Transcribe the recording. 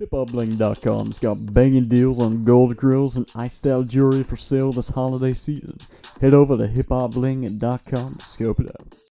HipHopBling.com's got banging deals on gold grills and ice-style jewelry for sale this holiday season. Head over to HipHopBling.com to scope it out.